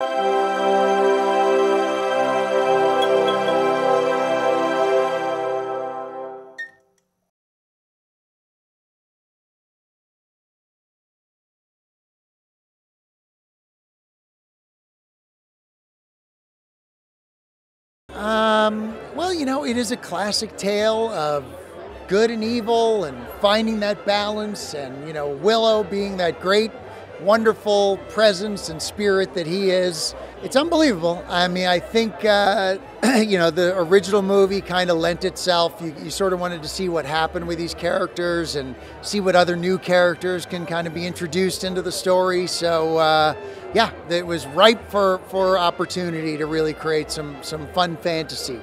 Um, well, you know, it is a classic tale of good and evil and finding that balance, and, you know, Willow being that great, wonderful presence and spirit that he is. It's unbelievable. I mean, I think, uh, you know, the original movie kind of lent itself. You, you, sort of wanted to see what happened with these characters and see what other new characters can kind of be introduced into the story. So, uh, yeah, it was ripe for, for opportunity to really create some, some fun fantasy.